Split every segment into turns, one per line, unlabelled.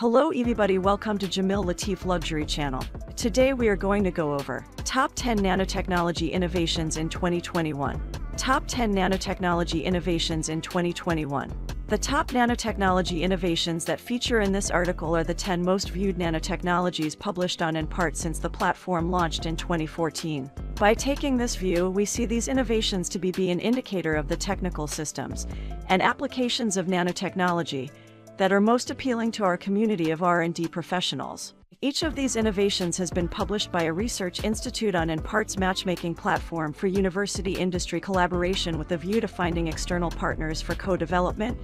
Hello everybody, welcome to Jamil Latif Luxury Channel. Today we are going to go over Top 10 Nanotechnology Innovations in 2021. Top 10 Nanotechnology Innovations in 2021. The top nanotechnology innovations that feature in this article are the 10 most viewed nanotechnologies published on InPart since the platform launched in 2014. By taking this view, we see these innovations to be, be an indicator of the technical systems and applications of nanotechnology that are most appealing to our community of R&D professionals. Each of these innovations has been published by a research institute on InPart's matchmaking platform for university industry collaboration with a view to finding external partners for co-development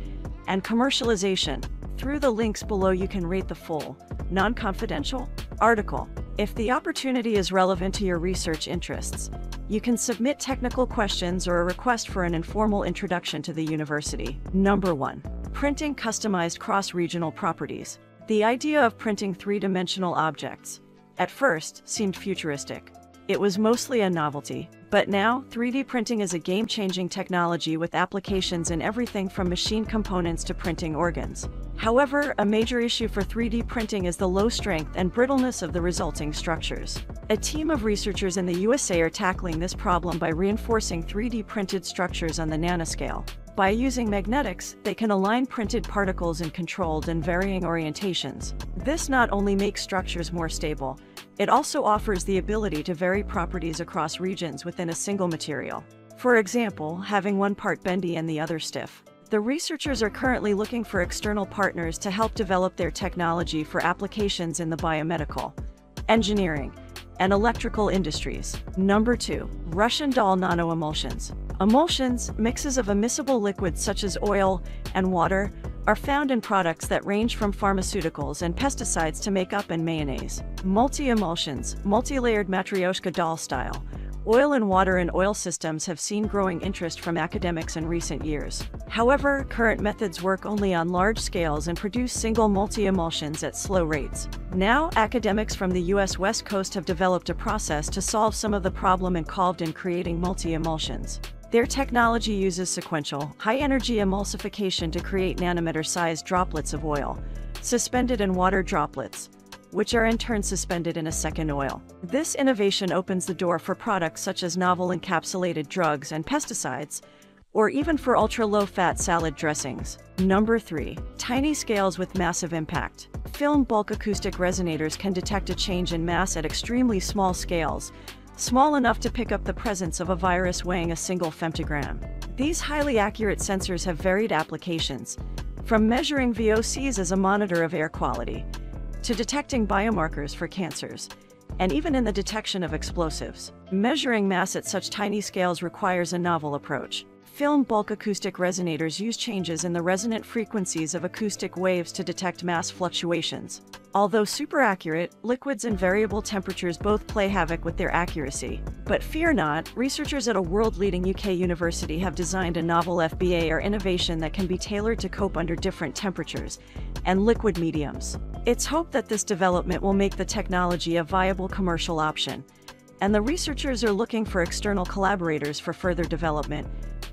and commercialization. Through the links below you can read the full, non-confidential article. If the opportunity is relevant to your research interests, you can submit technical questions or a request for an informal introduction to the university. Number 1. Printing customized cross-regional properties. The idea of printing three-dimensional objects, at first, seemed futuristic. It was mostly a novelty, but now 3D printing is a game-changing technology with applications in everything from machine components to printing organs. However, a major issue for 3D printing is the low strength and brittleness of the resulting structures. A team of researchers in the USA are tackling this problem by reinforcing 3D printed structures on the nanoscale. By using magnetics, they can align printed particles in controlled and varying orientations. This not only makes structures more stable, it also offers the ability to vary properties across regions within a single material. For example, having one part bendy and the other stiff. The researchers are currently looking for external partners to help develop their technology for applications in the biomedical, engineering, and electrical industries. Number 2. Russian doll nanoemulsions. Emulsions, mixes of immiscible liquids such as oil and water, are found in products that range from pharmaceuticals and pesticides to makeup and mayonnaise. Multi-emulsions, multi-layered matryoshka doll style, Oil and water in oil systems have seen growing interest from academics in recent years. However, current methods work only on large scales and produce single multi-emulsions at slow rates. Now, academics from the US West Coast have developed a process to solve some of the problem involved in creating multi-emulsions. Their technology uses sequential, high-energy emulsification to create nanometer-sized droplets of oil, suspended in water droplets, which are in turn suspended in a second oil. This innovation opens the door for products such as novel encapsulated drugs and pesticides, or even for ultra-low-fat salad dressings. Number 3. Tiny scales with massive impact. Film bulk acoustic resonators can detect a change in mass at extremely small scales, small enough to pick up the presence of a virus weighing a single femtogram. These highly accurate sensors have varied applications, from measuring VOCs as a monitor of air quality, to detecting biomarkers for cancers, and even in the detection of explosives. Measuring mass at such tiny scales requires a novel approach. Film bulk acoustic resonators use changes in the resonant frequencies of acoustic waves to detect mass fluctuations. Although super accurate, liquids and variable temperatures both play havoc with their accuracy. But fear not, researchers at a world-leading UK university have designed a novel FBAR innovation that can be tailored to cope under different temperatures and liquid mediums. It's hoped that this development will make the technology a viable commercial option, and the researchers are looking for external collaborators for further development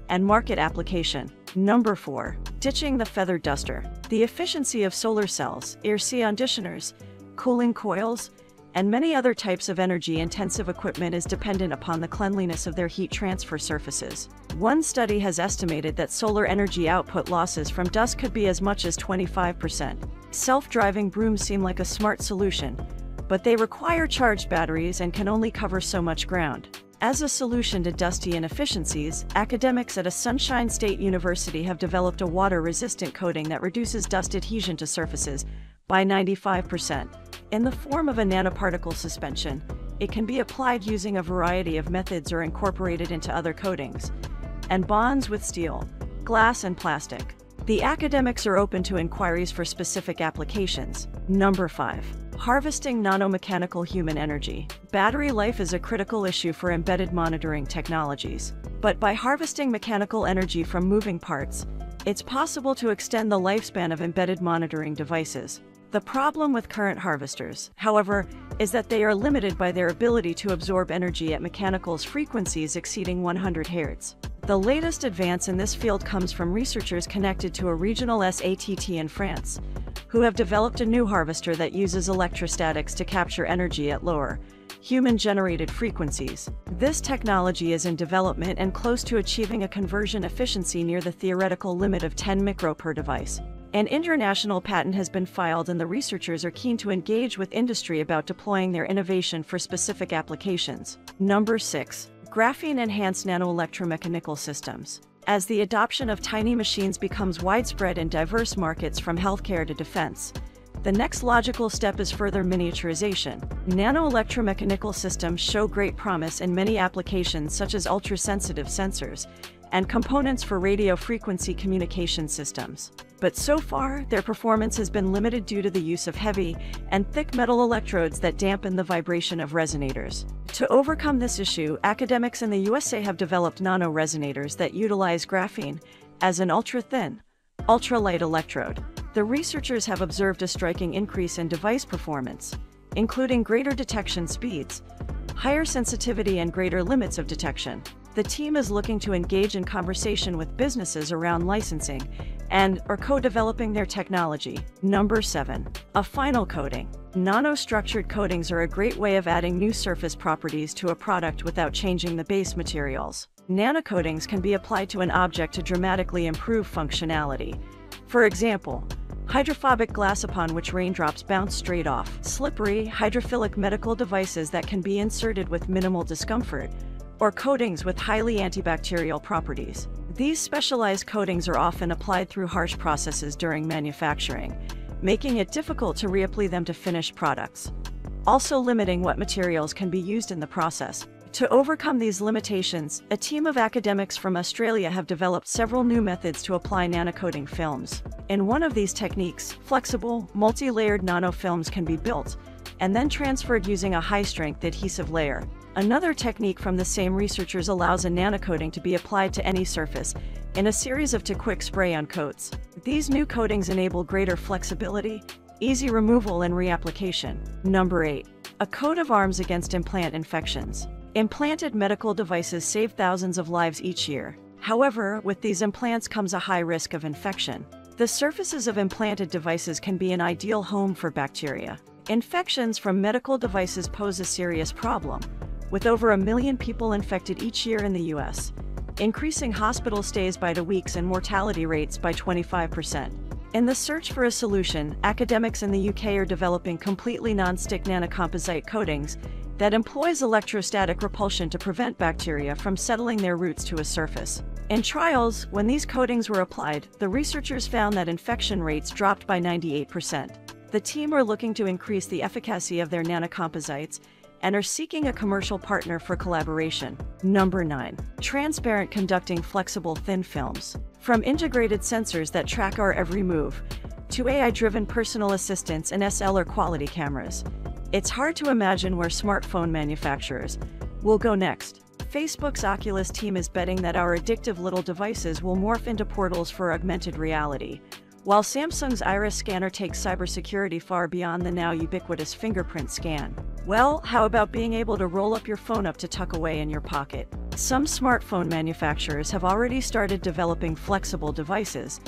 and market application. Number 4. Ditching the feather duster. The efficiency of solar cells, air conditioners, cooling coils, and many other types of energy-intensive equipment is dependent upon the cleanliness of their heat transfer surfaces. One study has estimated that solar energy output losses from dust could be as much as 25%. Self-driving brooms seem like a smart solution, but they require charged batteries and can only cover so much ground. As a solution to dusty inefficiencies, academics at a Sunshine State University have developed a water-resistant coating that reduces dust adhesion to surfaces by 95%. In the form of a nanoparticle suspension, it can be applied using a variety of methods or incorporated into other coatings, and bonds with steel, glass, and plastic. The academics are open to inquiries for specific applications. Number 5. Harvesting nanomechanical human energy. Battery life is a critical issue for embedded monitoring technologies. But by harvesting mechanical energy from moving parts, it's possible to extend the lifespan of embedded monitoring devices. The problem with current harvesters, however, is that they are limited by their ability to absorb energy at mechanicals frequencies exceeding 100 Hz. The latest advance in this field comes from researchers connected to a regional SATT in France, who have developed a new harvester that uses electrostatics to capture energy at lower, human-generated frequencies. This technology is in development and close to achieving a conversion efficiency near the theoretical limit of 10 micro per device. An international patent has been filed and the researchers are keen to engage with industry about deploying their innovation for specific applications. Number 6. Graphene-enhanced nanoelectromechanical systems. As the adoption of tiny machines becomes widespread in diverse markets from healthcare to defense, the next logical step is further miniaturization. Nanoelectromechanical systems show great promise in many applications such as ultra-sensitive sensors and components for radio frequency communication systems. But so far, their performance has been limited due to the use of heavy and thick metal electrodes that dampen the vibration of resonators. To overcome this issue, academics in the USA have developed nano-resonators that utilize graphene as an ultra-thin, ultralight electrode. The researchers have observed a striking increase in device performance, including greater detection speeds, higher sensitivity and greater limits of detection. The team is looking to engage in conversation with businesses around licensing and are co-developing their technology. Number 7. A final coating. Nanostructured coatings are a great way of adding new surface properties to a product without changing the base materials. Nanocoatings can be applied to an object to dramatically improve functionality. For example, hydrophobic glass upon which raindrops bounce straight off, slippery, hydrophilic medical devices that can be inserted with minimal discomfort, or coatings with highly antibacterial properties. These specialized coatings are often applied through harsh processes during manufacturing, making it difficult to reapply them to finished products, also limiting what materials can be used in the process. To overcome these limitations, a team of academics from Australia have developed several new methods to apply nanocoating films. In one of these techniques, flexible, multi-layered nanofilms can be built and then transferred using a high-strength adhesive layer. Another technique from the same researchers allows a nanocoating to be applied to any surface in a series of two-quick spray-on coats. These new coatings enable greater flexibility, easy removal and reapplication. Number 8. A coat of arms against implant infections. Implanted medical devices save thousands of lives each year. However, with these implants comes a high risk of infection. The surfaces of implanted devices can be an ideal home for bacteria. Infections from medical devices pose a serious problem, with over a million people infected each year in the US, increasing hospital stays by the weeks and mortality rates by 25%. In the search for a solution, academics in the UK are developing completely non-stick nanocomposite coatings that employs electrostatic repulsion to prevent bacteria from settling their roots to a surface. In trials, when these coatings were applied, the researchers found that infection rates dropped by 98%. The team are looking to increase the efficacy of their nanocomposites and are seeking a commercial partner for collaboration. Number 9. Transparent conducting flexible thin films. From integrated sensors that track our every move, to AI-driven personal assistants and SLR quality cameras, it's hard to imagine where smartphone manufacturers will go next. Facebook's Oculus team is betting that our addictive little devices will morph into portals for augmented reality, while Samsung's Iris scanner takes cybersecurity far beyond the now ubiquitous fingerprint scan. Well, how about being able to roll up your phone up to tuck away in your pocket? Some smartphone manufacturers have already started developing flexible devices,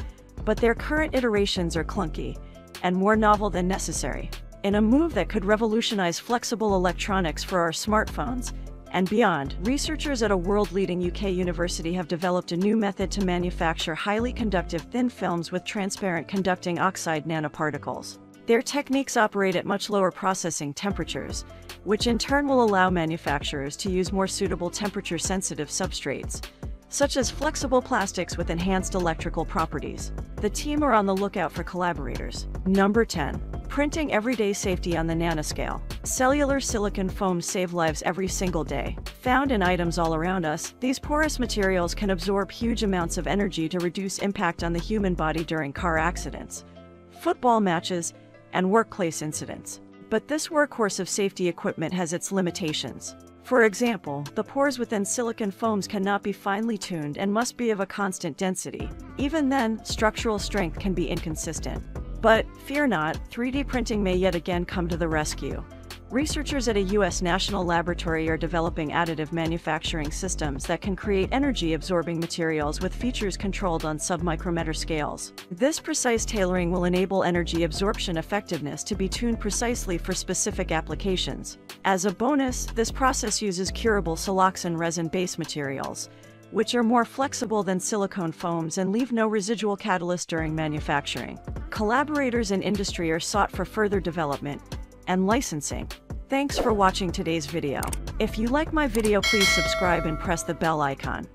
but their current iterations are clunky and more novel than necessary. In a move that could revolutionize flexible electronics for our smartphones and beyond, researchers at a world-leading UK university have developed a new method to manufacture highly conductive thin films with transparent conducting oxide nanoparticles. Their techniques operate at much lower processing temperatures, which in turn will allow manufacturers to use more suitable temperature-sensitive substrates, such as flexible plastics with enhanced electrical properties. The team are on the lookout for collaborators. Number 10. Printing everyday safety on the nanoscale. Cellular silicon foams save lives every single day. Found in items all around us, these porous materials can absorb huge amounts of energy to reduce impact on the human body during car accidents, football matches, and workplace incidents. But this workhorse of safety equipment has its limitations. For example, the pores within silicon foams cannot be finely tuned and must be of a constant density. Even then, structural strength can be inconsistent. But fear not, 3D printing may yet again come to the rescue. Researchers at a U.S. national laboratory are developing additive manufacturing systems that can create energy absorbing materials with features controlled on submicrometer scales. This precise tailoring will enable energy absorption effectiveness to be tuned precisely for specific applications. As a bonus, this process uses curable siloxane resin-based materials, which are more flexible than silicone foams and leave no residual catalyst during manufacturing. Collaborators in industry are sought for further development and licensing. Thanks for watching today's video. If you like my video please subscribe and press the bell icon.